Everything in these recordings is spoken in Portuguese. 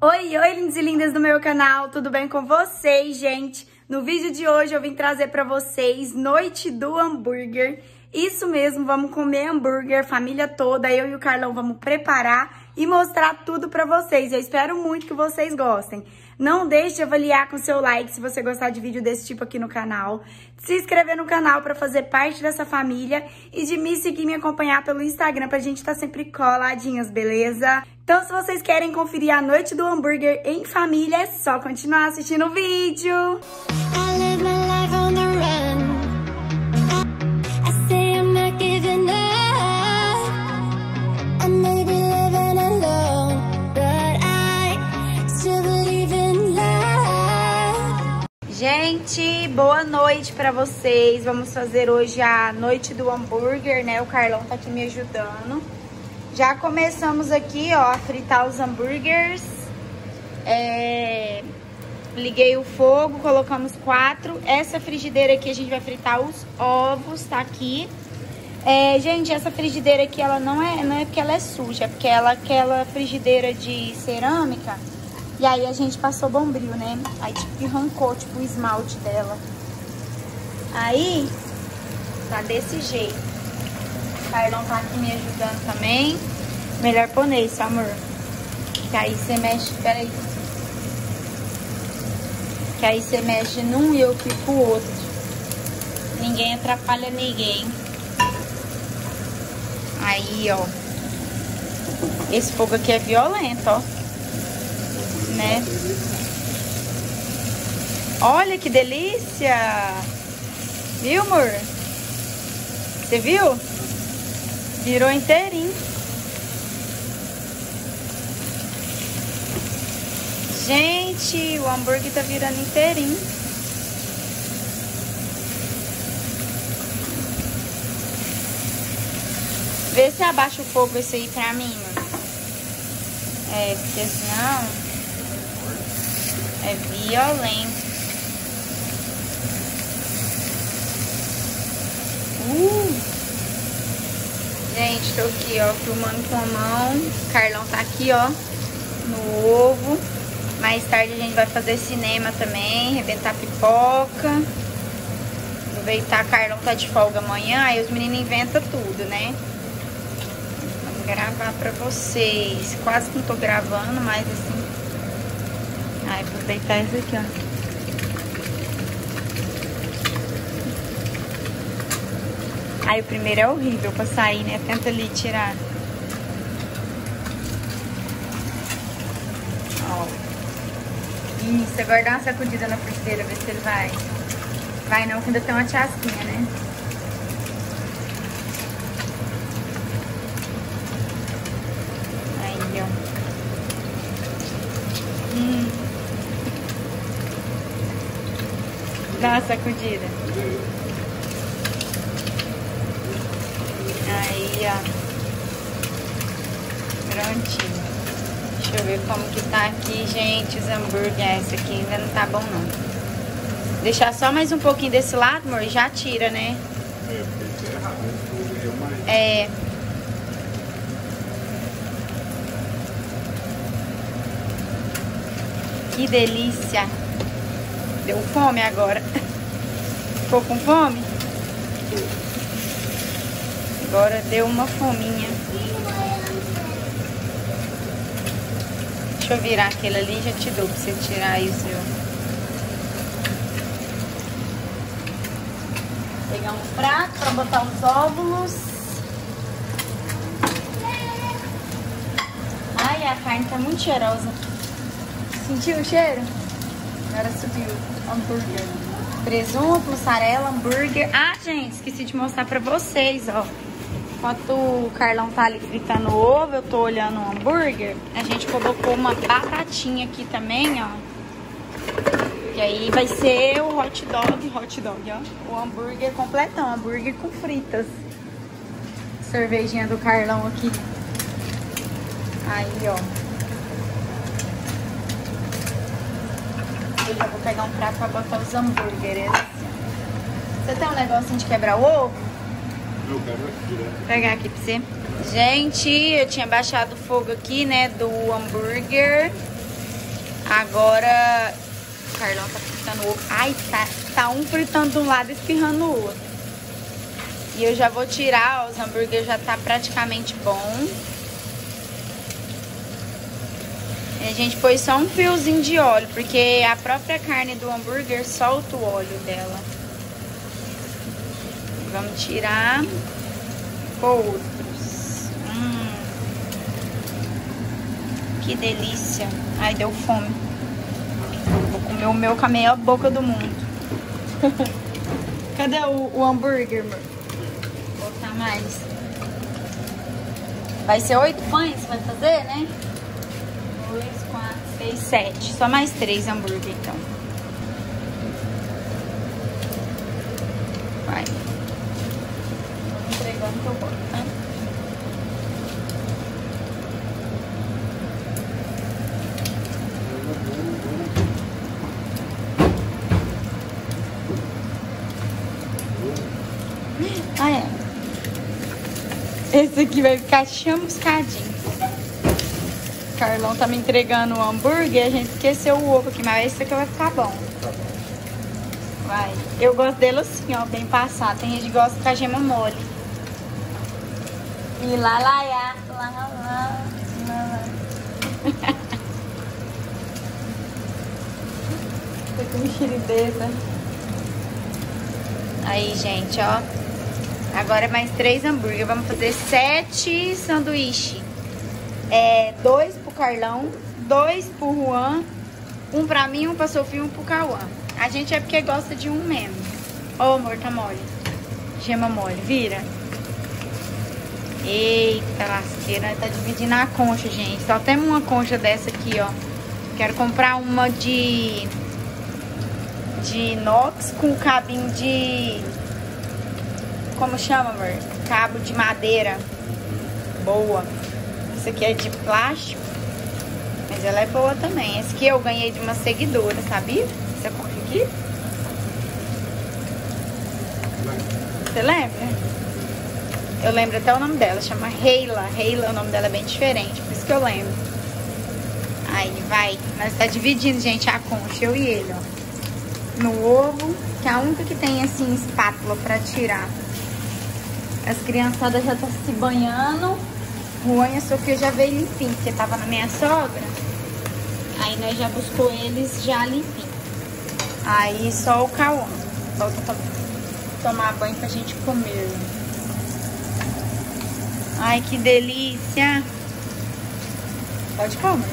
Oi, oi, lindos e lindas do meu canal, tudo bem com vocês, gente? No vídeo de hoje eu vim trazer pra vocês Noite do Hambúrguer. Isso mesmo, vamos comer hambúrguer, família toda, eu e o Carlão vamos preparar e mostrar tudo pra vocês. Eu espero muito que vocês gostem. Não deixe de avaliar com seu like se você gostar de vídeo desse tipo aqui no canal. Se inscrever no canal para fazer parte dessa família e de me seguir e me acompanhar pelo Instagram pra gente estar tá sempre coladinhas, beleza? Então, se vocês querem conferir a noite do hambúrguer em família, é só continuar assistindo o vídeo. Gente, boa noite pra vocês. Vamos fazer hoje a noite do hambúrguer, né? O Carlão tá aqui me ajudando. Já começamos aqui, ó, a fritar os hambúrgueres. É... Liguei o fogo, colocamos quatro. Essa frigideira aqui a gente vai fritar os ovos, tá aqui. É, gente, essa frigideira aqui, ela não é, não é porque ela é suja, é porque ela é aquela frigideira de cerâmica. E aí a gente passou bombril, né? Aí tipo que arrancou, tipo, o esmalte dela. Aí, tá desse jeito. Carlão tá aqui me ajudando também. Melhor pôr nesse, amor. Que aí você mexe... Pera aí. Que aí você mexe num e eu fico o outro. Ninguém atrapalha ninguém. Aí, ó. Esse fogo aqui é violento, ó. Né? Olha que delícia! Viu, amor? Você viu? Virou inteirinho. Gente, o hambúrguer tá virando inteirinho. Vê se abaixa o fogo esse aí pra mim, mano. É, porque senão é violento. Uh! Gente, tô aqui, ó, filmando com a mão. O Carlão tá aqui, ó, no ovo. Mais tarde a gente vai fazer cinema também, arrebentar pipoca. Aproveitar, Carlão tá de folga amanhã, aí os meninos inventam tudo, né? Vamos gravar pra vocês. Quase que não tô gravando, mas assim... Ai, aproveitar isso aqui, ó. Aí o primeiro é horrível pra sair, né? Tenta ali tirar. Ó. Isso, agora dá uma sacudida na frigideira, ver se ele vai. Vai não, que ainda tem uma chasquinha, né? Aí, ó. Hum. Dá uma sacudida. Aí, ó. Prontinho. Deixa eu ver como que tá aqui, gente, os hambúrguer. Esse aqui ainda não tá bom, não. Deixar só mais um pouquinho desse lado, amor, já tira, né? É. Que delícia. Deu fome agora. Ficou com fome? Agora deu uma fominha. Deixa eu virar aquele ali e já te dou pra você tirar aí o seu. Pegar um prato pra botar os óvulos. Ai, a carne tá muito cheirosa. Sentiu o cheiro? Agora subiu. Hambúrguer. Presunto, mussarela, hambúrguer. Ah, gente, esqueci de mostrar pra vocês, ó. Enquanto o Carlão tá ali fritando ovo, eu tô olhando o hambúrguer. A gente colocou uma batatinha aqui também, ó. E aí vai ser o hot dog, hot dog, ó. O hambúrguer completão, hambúrguer com fritas. Cervejinha do Carlão aqui. Aí, ó. Eu já vou pegar um prato pra botar os hambúrgueres. Você tem um negocinho de quebrar o ovo? Eu quero aqui, né? Vou pegar aqui pra você. Gente, eu tinha baixado o fogo aqui, né, do hambúrguer. Agora, o Carlão tá fritando o ovo. Ai, tá, tá um fritando de um lado e espirrando o outro. E eu já vou tirar, ó, os hambúrgueres já tá praticamente bom. E a gente pôs só um fiozinho de óleo, porque a própria carne do hambúrguer solta o óleo dela. Vamos tirar outros. Hum. Que delícia. Ai, deu fome. Vou comer o meu com a meia boca do mundo. Cadê o, o hambúrguer, amor? Vou botar mais. Vai ser oito pães vai fazer, né? Seis, sete. Só mais três hambúrguer, então. Vai. Entregando que eu boto, tá? Ah, é. Esse aqui vai ficar chamuscadinho. Carlão tá me entregando o hambúrguer e a gente esqueceu o ovo aqui, mas esse aqui vai ficar bom. Vai. Eu gosto dele assim, ó, bem passado. Tem gente que gosta com a gema mole. E lá, lá, lá, lá, lá, lá. Tô com. Aí, gente, ó. Agora mais três hambúrguer. Vamos fazer sete sanduíches. É, dois pro Carlão, dois pro Juan, um pra mim, um pra Sofia e um pro Cauã. A gente é porque gosta de um mesmo. Ó, amor, tá mole. Gema mole, vira. Eita, lasqueira. Tá dividindo a concha, gente. Só temos uma concha dessa aqui, ó. Quero comprar uma de... De inox com cabinho de... Como chama, amor? Cabo de madeira. Boa. Essa aqui é de plástico. Mas ela é boa também. Essa aqui eu ganhei de uma seguidora, sabia? Essa concha aqui. Você lembra? Eu lembro até o nome dela. Chama Reila. Reila, o nome dela é bem diferente. Por isso que eu lembro. Aí, vai. Nós tá dividindo, gente, a concha. Eu e ele, ó. No ovo. Que é a única que tem, assim, espátula pra tirar. As criançadas já estão se banhando. Juan e a Sofia já veio limpinho, porque tava na minha sogra. Aí nós já buscou eles já limpinho. Aí só o Cauã. Volta pra tomar banho pra gente comer. Ai, que delícia. Pode comer.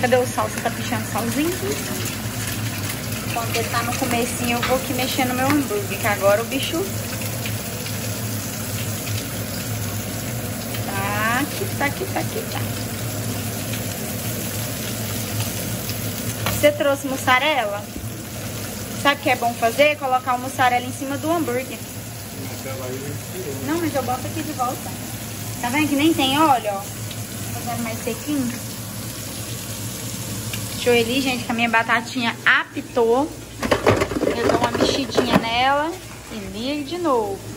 Cadê o sal? Você tá pichando salzinho? Quando ele tá no comecinho, eu vou aqui mexer no meu hambúrguer, que agora o bicho tá aqui, tá aqui, tá. Você trouxe mussarela? Sabe o que é bom fazer? Colocar o mussarela em cima do hambúrguer. Não, mas eu boto aqui de volta. Tá vendo que nem tem óleo, ó? Fazendo mais sequinho. Deixa eu ali, gente, que a minha batatinha apitou. Eu dou uma mexidinha nela e ligo de novo.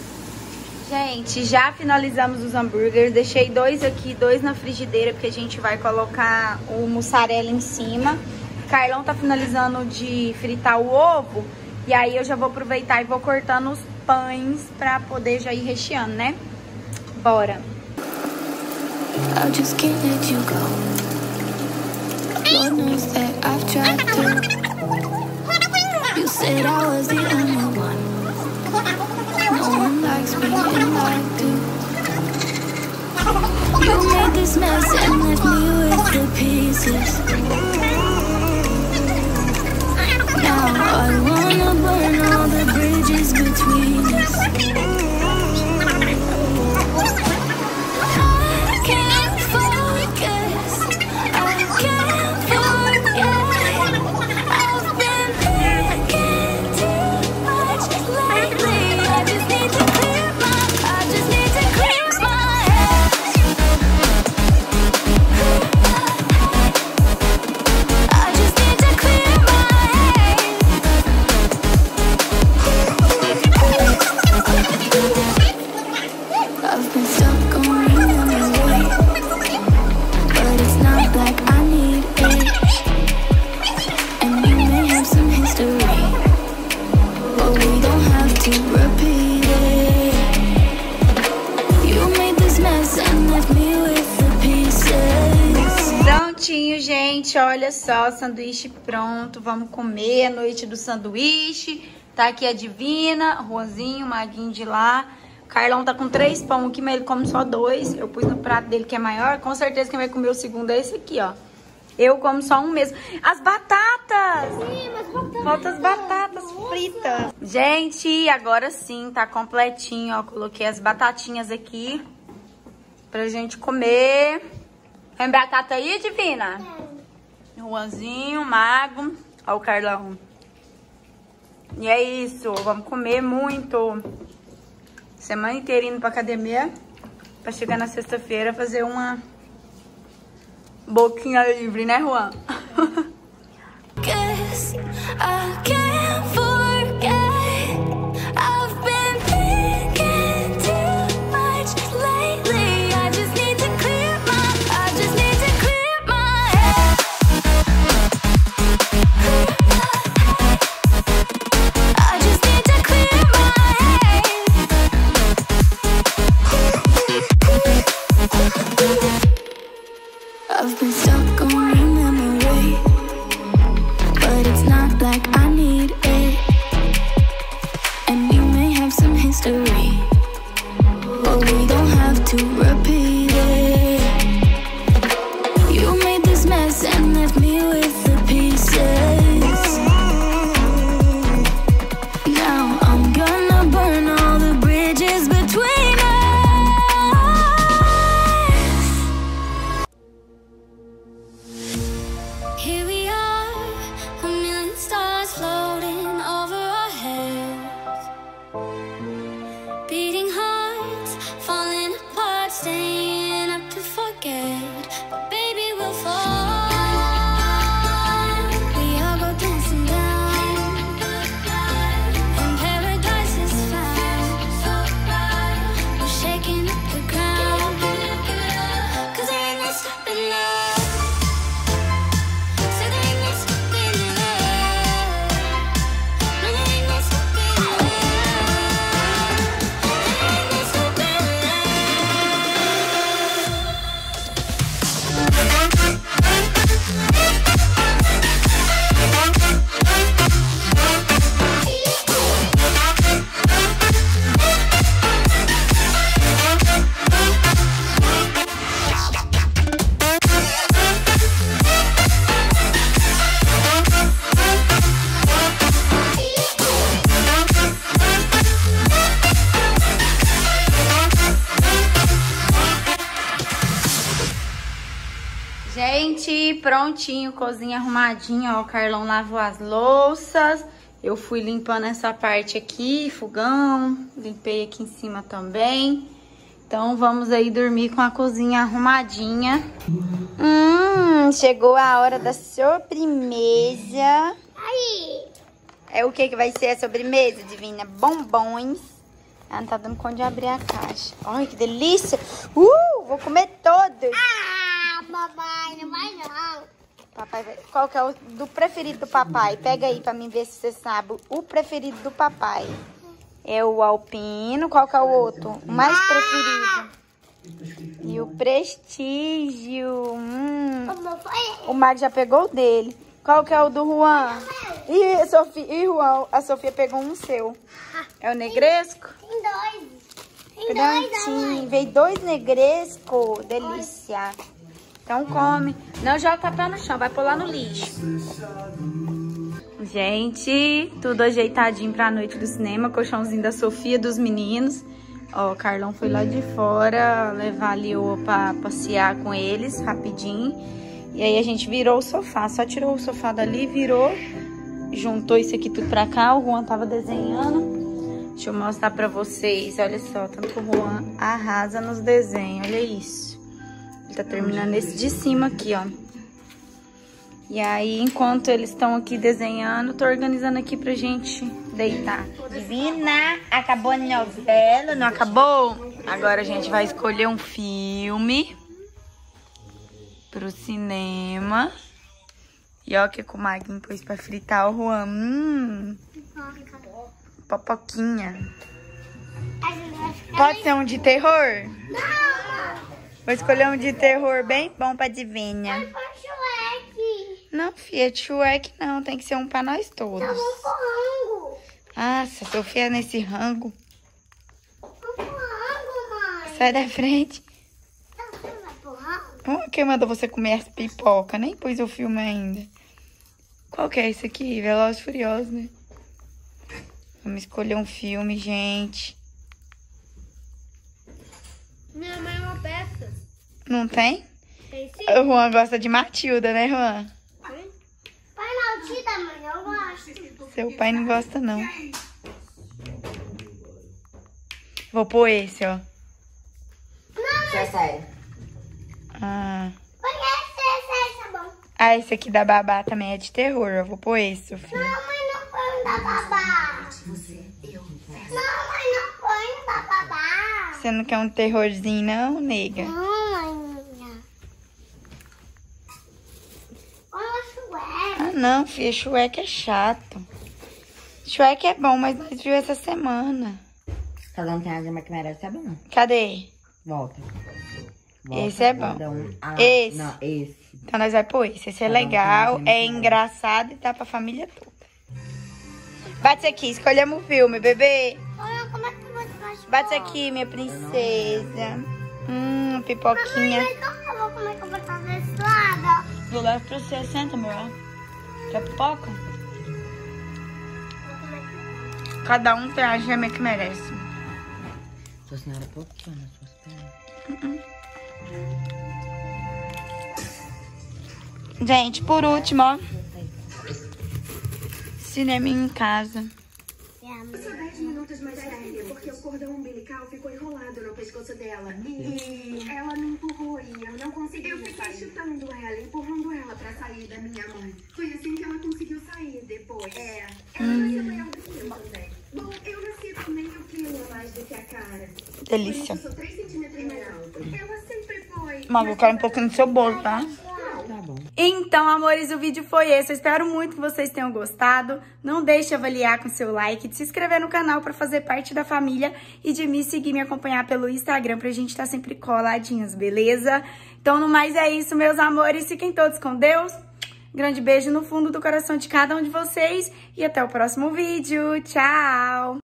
Gente, já finalizamos os hambúrgueres. Deixei dois aqui, dois na frigideira, porque a gente vai colocar o mussarela em cima. Carlão tá finalizando de fritar o ovo. E aí eu já vou aproveitar e vou cortando os pães pra poder já ir recheando, né? Bora! I just can't let you go. One likes me like to. You made this mess and left me with the pieces. Now I wanna burn all the bridges between us. Gente, olha só, sanduíche pronto. Vamos comer a noite do sanduíche. Tá aqui a Divina, Rosinho, Maguinho de lá. Carlão tá com três pão aqui, mas ele come só dois. Eu pus no prato dele que é maior. Com certeza quem vai comer o segundo é esse aqui, ó. Eu como só um mesmo. As batatas! Sim, mas. Falta as batatas fritas. Gente, agora sim, tá completinho, ó. Coloquei as batatinhas aqui pra gente comer. Tem batata aí, Divina? Juanzinho, Mago. Ó o Carlão. E é isso, vamos comer muito. Semana inteira indo pra academia. Pra chegar na sexta-feira fazer uma boquinha livre, né, Juan? Guess I can't prontinho, cozinha arrumadinha, ó, o Carlão lavou as louças. Eu fui limpando essa parte aqui, fogão, limpei aqui em cima também. Então vamos aí dormir com a cozinha arrumadinha. Hum, chegou a hora da sobremesa. Aí. É o que que vai ser a sobremesa, Divina? Bombons. Ah, não tá dando conta de abrir a caixa. Ai, que delícia. Uh, vou comer todos. Ah, papai, não vai não. Papai, vai- qual que é o do preferido do papai? Pega aí pra mim ver se você sabe. O preferido do papai é o alpino. Qual que é o outro? O mais preferido. E o prestígio. Hum. Foi? O Marco já pegou o dele. Qual que é o do Juan? Ih, a Sofia, Ih, Juan, a Sofia pegou um seu. É o negresco? Tem dois. Tem dois, Prontinho. amor. Veio dois negresco. Delícia. Então come. Não joga o papel no chão, vai lá no lixo. Gente, tudo ajeitadinho pra noite do cinema. Colchãozinho da Sofia, dos meninos. Ó, o Carlão foi lá de fora levar a Lioa pra passear com eles rapidinho. E aí a gente virou o sofá. Só tirou o sofá dali, virou. Juntou isso aqui tudo pra cá. O Juan tava desenhando. Deixa eu mostrar pra vocês. Olha só, tanto que o Juan arrasa nos desenhos. Olha isso. Ele tá terminando esse de cima aqui, ó. E aí, enquanto eles estão aqui desenhando, tô organizando aqui pra gente deitar. Divina, acabou a novela, não acabou? Agora a gente vai escolher um filme pro cinema. E ó, o que que o Magno pôs pra fritar o Juan. Hum, popoquinha. Pode ser um de terror? Não, Vou escolher um de terror bem bom pra Divinha. foi Shrek. Não, de Shrek não. Tem que ser um pra nós todos. Rango. Nossa, Sofia nesse rango. Sai da frente. Oh, Quem mandou você comer essa pipoca? Nem pus o filme ainda. Qual que é esse aqui? Velozes e Furiosos, né? Vamos escolher um filme, gente. Minha mãe. Não tem? Tem sim. O Juan gosta de Matilda, né, Juan? Pai maldita, mãe, eu gosto. Seu pai não gosta, não. Vou pôr esse, ó. Isso é sério. Ah. Conhece esse, esse bom. ah, esse aqui da babá também é de terror. Eu vou pôr esse, Sofia. Não, mãe, não põe um da babá. Não, mãe, não põe um da babá. Você não quer um terrorzinho, não, nega? Não, mãe. Olha o chué. Ah, não, filha. Shrek é chato. Shrek é bom, mas nós viu essa semana. Cada um tem a gema que merece, é bom. Cadê? Volta. Esse é bom. um- Ah, Esse. Não, esse. Então nós vai pôr esse. Esse é Cada um legal, uma é gema. engraçado e dá pra família toda. Bate isso aqui, escolhemos o filme, bebê. Olha como é que você. Bate isso aqui, minha princesa. Hum, pipoquinha. Mãe, então eu vou como é que eu vou fazer esse lado. Vou lá pra você, senta, meu. Quer pipoca? Cada um tem a gêmea que merece. Sua senhora é pouquinho nas suas pernas. Gente, por último, ó. Cinema em casa. 10 minutos mais tarde, porque o cordão umbilical ficou enrolado no pescoço dela. E ela me empurrou e eu não consegui. Eu fiquei chutando ela, empurrando ela pra sair da minha mãe. Foi assim que ela conseguiu sair depois. É, ela nasceu maior do que eu também. Bom, eu nasci com meio quilo a mais do que a cara. Delícia. Isso, sou 3 centímetros mais alta. Ela sempre foi. Malu, quero um pouquinho do seu bolo, tá? Tá. Então, amores, o vídeo foi esse. Eu espero muito que vocês tenham gostado. Não deixe de avaliar com seu like, de se inscrever no canal pra fazer parte da família e de me seguir, me acompanhar pelo Instagram pra gente estar sempre coladinhos, beleza? Então, no mais é isso, meus amores. Fiquem todos com Deus. Grande beijo no fundo do coração de cada um de vocês e até o próximo vídeo. Tchau!